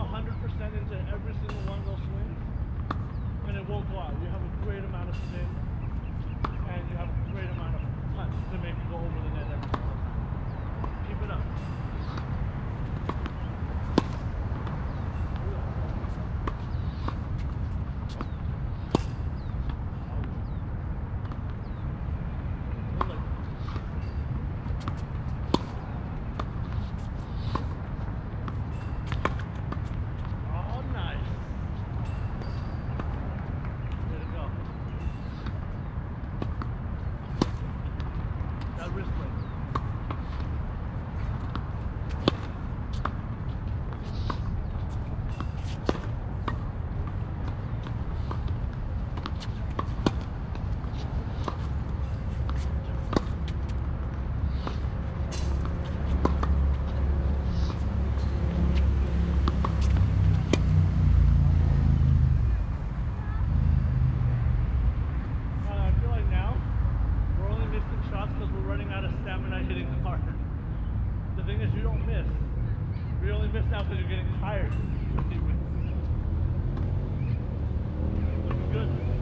100% into every single one of those swings, and it won't go out. You have a great amount of spin, and you have a great amount of punch to make it go over the net every single time. Keep it up. Oh, nice. Way to go. That wrist break. Uh, I feel like now we're only missing shots because we're running out of hitting hard. The thing is, you don't miss. We only miss now because you're getting tired. Looking good.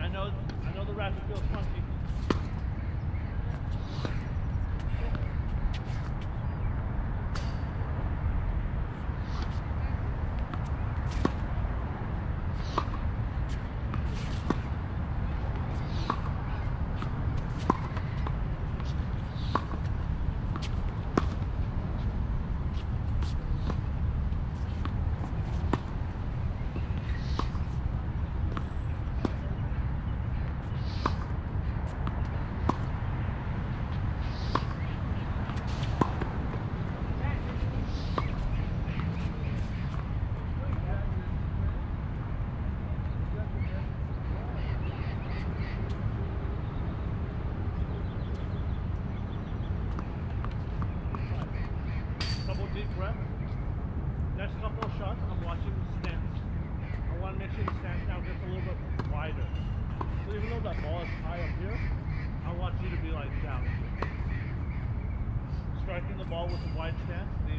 I know, I know the racket feels funky. wedge down.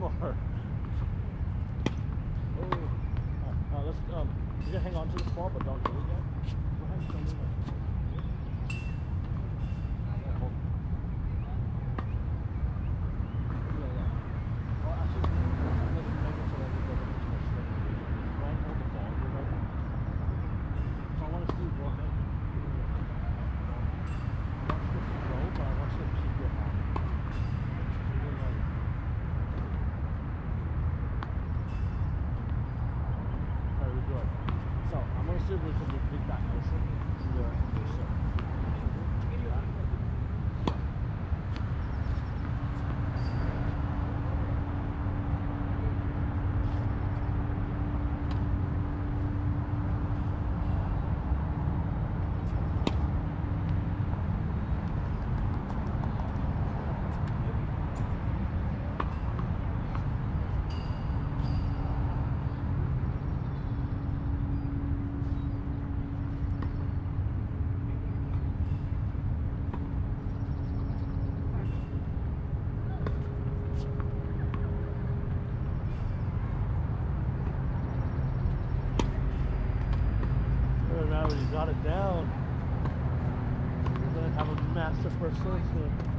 one more. Oh. Let's um, you can hang on to the spot, but don't do it yet. 说うで。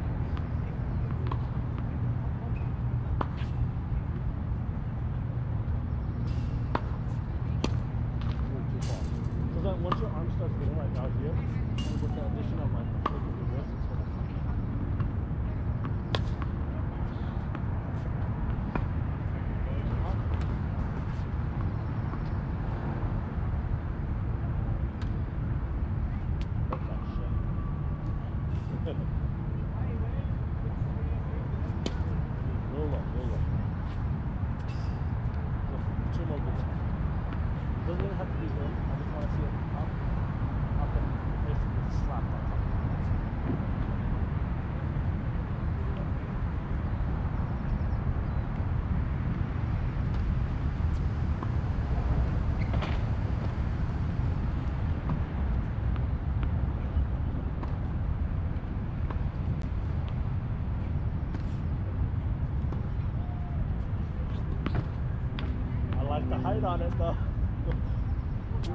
Even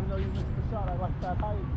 though you missed the shot, I like that height.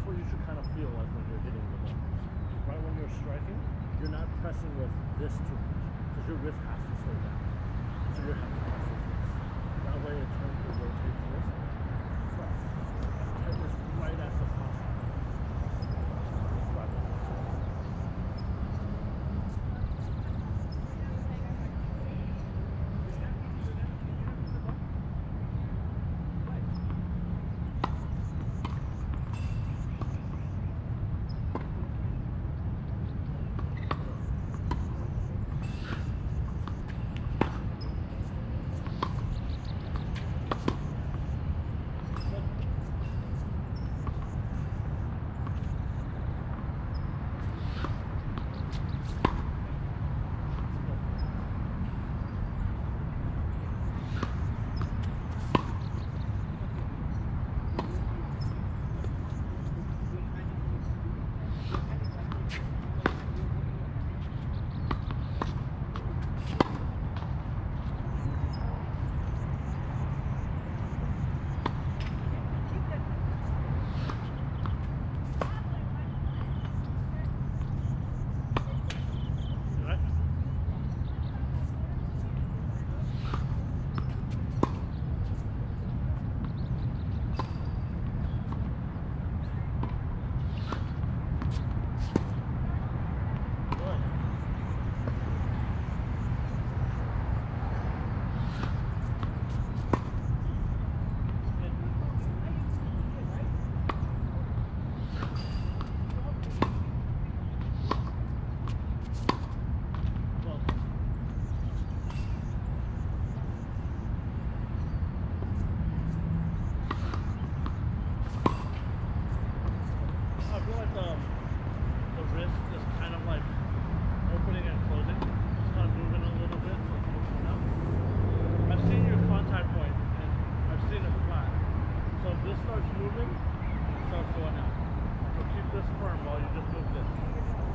that's what you should kind of feel like when you're hitting the ball. Right when you're striking, you're not pressing with this too much because your wrist has to stay down. So your hand passes this. That way it turns to rotate this. this starts moving, start going out. So keep this firm while you just move this.